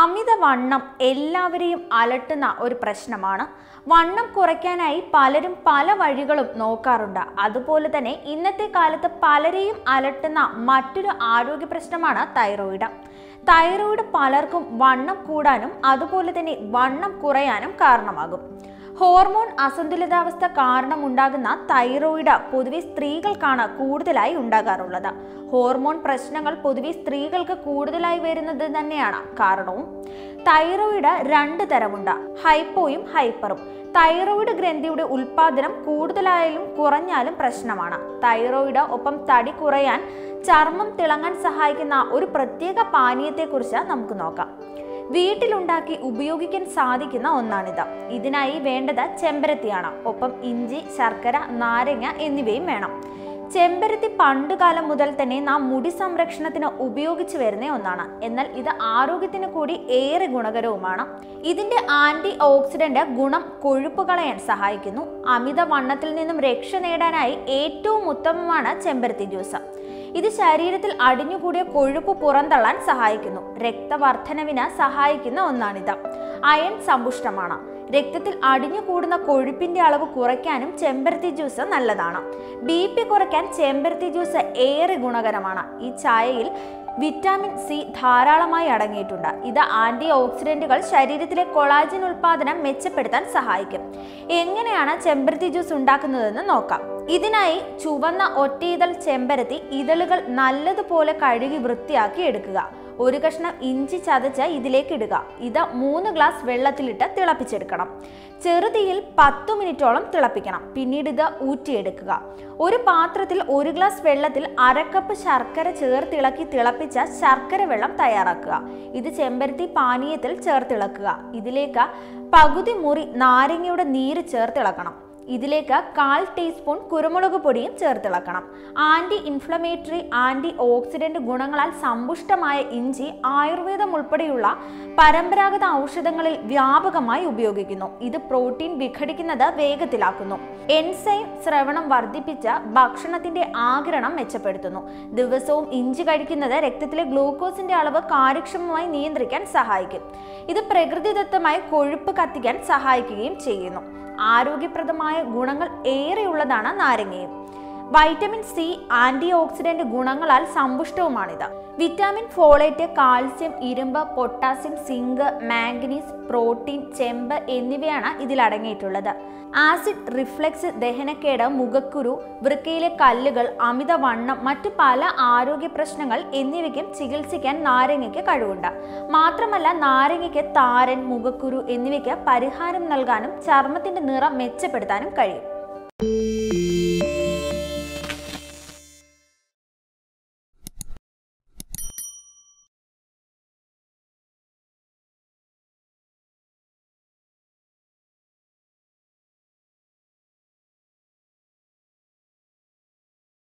അമിതവണ്ണം എല്ലാവരെയും അലട്ടുന്ന ഒരു പ്രശ്നമാണ്. വണ്ണം കുറയ്ക്കാനായി പലരും പല വഴികളും നോക്കാറുണ്ട്. അതുപോലെ തന്നെ ഇന്നത്തെ കാലത്ത് പലരെയും അലട്ടുന്ന മറ്റൊരു ആരോഗ്യ പ്രശ്നമാണ് തൈറോയിഡ്. തൈറോയിഡ് പലർക്കും വണ്ണം കൂടാനും അതുപോലെ തന്നെ വണ്ണം കുറയാനും കാരണമാകും. ഹോർമോൺ അസന്തുലിതാവസ്ഥ കാരണമുണ്ടാകുന്ന തൈറോയിഡ് പൊതുവെ സ്ത്രീകൾക്കാണ് കൂടുതലായി ഉണ്ടാകാറുള്ളത്. ഹോർമോൺ പ്രശ്നങ്ങൾ പൊതുവെ സ്ത്രീകൾക്ക് കൂടുതലായി വരുന്നത് തന്നെയാണ്. കാരണവും തൈറോയിഡ് രണ്ട് തരമുണ്ട്. ഹൈപ്പോയും ഹൈപ്പറും. തൈറോയിഡ് ഗ്രന്ഥിയുടെ ഉൽപാദനം കൂടുതലായാലും കുറഞ്ഞാലും പ്രശ്നമാണ്. തൈറോയിഡ് ഒപ്പം തടി കുറയാൻ ചർമ്മം തിളങ്ങാൻ സഹായിക്കുന്ന ഒരു പ്രത്യേക പാനീയത്തെക്കുറിച്ച് നമുക്ക് നോക്കാം. വീട്ടിലുണ്ടാക്കി ഉപയോഗിക്കാൻ സാധിക്കുന്ന ഒന്നാണിത്. ഇതിനായി വേണ്ടത് ചെമ്പരത്തിയാണ്. ഒപ്പം ഇഞ്ചി ശർക്കര നാരങ്ങ എന്നിവയും വേണം. ചെമ്പരത്തി പണ്ടുകാലം മുതൽ തന്നെ നാം മുടി സംരക്ഷണത്തിന് ഉപയോഗിച്ചു വരുന്ന ഒന്നാണ്. എന്നാൽ ഇത് ആരോഗ്യത്തിന് കൂടി ഏറെ ഗുണകരവുമാണ്. ഇതിന്റെ ആന്റി ഓക്സിഡന്റ് ഗുണം കൊഴുപ്പ് കളയാൻ സഹായിക്കുന്നു. അമിത വണ്ണത്തിൽ നിന്നും രക്ഷ നേടാനായി ഏറ്റവും ഉത്തമമാണ് ചെമ്പരത്തി ജ്യൂസ്. ഇത് ശരീരത്തിൽ അടിഞ്ഞുകൂടിയ കൊഴുപ്പ് പുറന്തള്ളാൻ സഹായിക്കുന്നു. രക്തവർദ്ധനവിന് സഹായിക്കുന്ന ഒന്നാണിത്. അയൺ സമ്പുഷ്ടമാണ്. രക്തത്തിൽ അടിഞ്ഞുകൂടുന്ന കൊഴുപ്പിന്റെ അളവ് കുറയ്ക്കാനും ചെമ്പരത്തി ജ്യൂസ് നല്ലതാണ്. ബി പി കുറയ്ക്കാൻ ചെമ്പരത്തി ജ്യൂസ് ഏറെ ഗുണകരമാണ്. ഈ ചായയിൽ വിറ്റാമിൻ സി ധാരാളമായി അടങ്ങിയിട്ടുണ്ട്. ഇത് ആന്റി ഓക്സിഡന്റുകൾ ശരീരത്തിലെ കൊളാജിൻ ഉൽപാദനം മെച്ചപ്പെടുത്താൻ സഹായിക്കും. എങ്ങനെയാണ് ചെമ്പരത്തി ജ്യൂസ് ഉണ്ടാക്കുന്നതെന്ന് നോക്കാം. ഇതിനായി ചുവന്ന ഒറ്റയിതൾ ചെമ്പരത്തി ഇതളുകൾ നല്ലതുപോലെ കഴുകി വൃത്തിയാക്കി എടുക്കുക. ഒരു കഷ്ണം ഇഞ്ചി ചതച്ച് ഇതിലേക്ക് ഇടുക. ഇത് മൂന്ന് ഗ്ലാസ് വെള്ളത്തിലിട്ട് തിളപ്പിച്ചെടുക്കണം. ചെറുതീയിൽ പത്ത് മിനിറ്റോളം തിളപ്പിക്കണം. പിന്നീട് ഇത് ഊറ്റിയെടുക്കുക. ഒരു പാത്രത്തിൽ ഒരു ഗ്ലാസ് വെള്ളത്തിൽ അരക്കപ്പ് ശർക്കര ചേർത്തിളക്കി തിളപ്പിച്ച ശർക്കര വെള്ളം തയ്യാറാക്കുക. ഇത് ചെമ്പരത്തി പാനീയത്തിൽ ചേർത്തിളക്കുക. ഇതിലേക്ക് പകുതി മുറി നാരങ്ങയുടെ നീര് ചേർത്തിളക്കണം. ഇതിലേക്ക് കാൽ ടീസ്പൂൺ കുരുമുളക് പൊടിയും ചേർത്തിളക്കണം ആന്റി ഇൻഫ്ലമേറ്ററി ആന്റി ഓക്സിഡന്റ് ഗുണങ്ങളാൽ സമ്പുഷ്ടമായ ഇഞ്ചി ആയുർവേദം ഉൾപ്പെടെയുള്ള പരമ്പരാഗത ഔഷധങ്ങളിൽ വ്യാപകമായി ഉപയോഗിക്കുന്നു. ഇത് പ്രോട്ടീൻ വിഘടിക്കുന്നത് വേഗത്തിലാക്കുന്നു. എൻസൈം ശ്രവണം വർദ്ധിപ്പിച്ച ഭക്ഷണത്തിന്റെ ആകിരണം മെച്ചപ്പെടുത്തുന്നു. ദിവസവും ഇഞ്ചി കഴിക്കുന്നത് രക്തത്തിലെ ഗ്ലൂക്കോസിന്റെ അളവ് കാര്യക്ഷമമായി നിയന്ത്രിക്കാൻ സഹായിക്കും. ഇത് പ്രകൃതിദത്തമായി കൊഴുപ്പ് കത്തിക്കാൻ സഹായിക്കുകയും ചെയ്യുന്നു. ആരോഗ്യപ്രദമായ ഗുണങ്ങൾ ഏറെയുള്ളതാണ് നാരങ്ങയും. വൈറ്റമിൻ സി ആന്റി ഓക്സിഡന്റ് ഗുണങ്ങളാൽ സമ്പുഷ്ടവുമാണിത്. വിറ്റാമിൻ ഫോളേറ്റ് കാൽസ്യം ഇരുമ്പ് പൊട്ടാസ്യം സിങ്ക് മാംഗനീസ് പ്രോട്ടീൻ ചെമ്പ് എന്നിവയാണ് ഇതിൽ അടങ്ങിയിട്ടുള്ളത്. ആസിഡ് റിഫ്ലക്സ് ദഹനക്കേട് മുഖക്കുരു വൃക്കയിലെ കല്ലുകൾ അമിതവണ്ണം മറ്റു പല ആരോഗ്യ പ്രശ്നങ്ങൾ എന്നിവയ്ക്കും ചികിത്സിക്കാൻ നാരങ്ങയ്ക്ക് കഴിവുണ്ട്. മാത്രമല്ല നാരങ്ങയ്ക്ക് താരൻ മുഖക്കുരു എന്നിവയ്ക്ക് പരിഹാരം നൽകാനും ചർമ്മത്തിന്റെ നിറം മെച്ചപ്പെടുത്താനും കഴിയും.